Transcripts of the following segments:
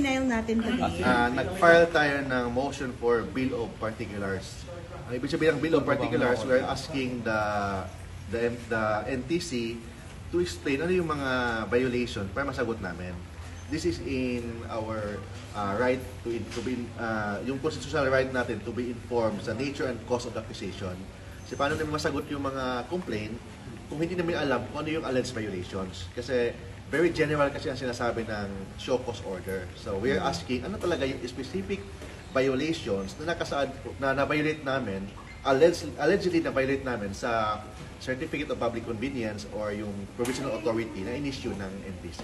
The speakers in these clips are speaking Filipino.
final natin today? Ah, nag-file tayo ng motion for Bill of Particulars. Ang ibig sabihin ng Bill of Particulars, we're asking the the, the NTC to explain ano yung mga violation para masagot namin. This is in our uh, right to, to be, uh, yung constitutional right natin to be informed sa nature and cause of the accusation. Kasi paano namin masagot yung mga complaint kung hindi namin alam kung ano yung alleged violations. Kasi very general kasi ang sinasabi ng show cause order. So we are asking ano talaga yung specific violations na nakasaad na na-violate namin alleged, allegedly na-violate namin sa Certificate of Public Convenience or yung provisional authority na in-issue ng NTC.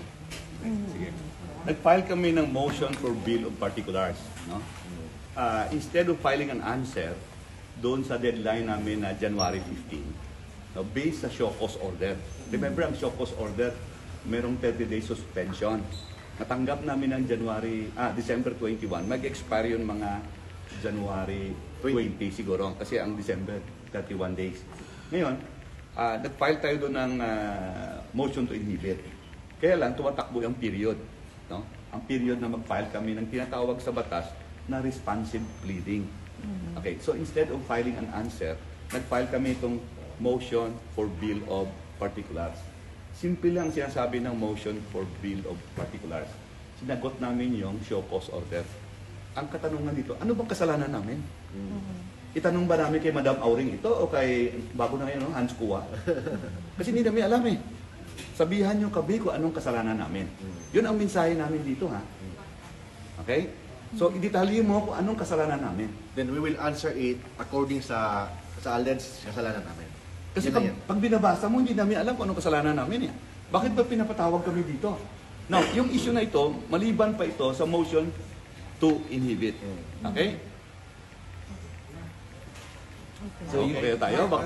Sige. Nag-file kami ng motion for bill of particulars. No? Ah, instead of filing an answer doon sa deadline namin na January 15, no, based sa show cause order. Remember, ang show cause order, merong 30 days suspension. Natanggap namin ng January, ah, December 21. Mag-expire yun mga January 20 siguro. Kasi ang December, 31 days. Ngayon, ah, nag-file tayo doon ng ah, motion to inhibit. Kaya lang, tumatakbo yung period. No? Ang period na mag-file kami ng tinatawag sa batas na responsive pleading. Okay, so instead of filing an answer, nag-file kami itong motion for bill of particulars. Simple lang sinasabi ng motion for bill of particulars. Sinagot namin yung show cause order. Ang katanungan dito, ano bang kasalanan namin? Itanong ba namin kay Madam Auring ito o kay, bago na ngayon, no, Hans Kua? Kasi hindi namin alam eh. Sabihan nyo kabi kung anong kasalanan namin. Yun ang mensahe namin dito ha. Okay? So, idetalye mo kung anong kasalanan namin. Then we will answer it according sa sa alleged kasalanan namin. Kasi pag, pag binabasa mo, hindi namin alam kung anong kasalanan namin eh. Bakit ba pinapatawag kami dito? Now, yung issue na ito, maliban pa ito sa motion to inhibit. Okay? So, okay tayo. Bakit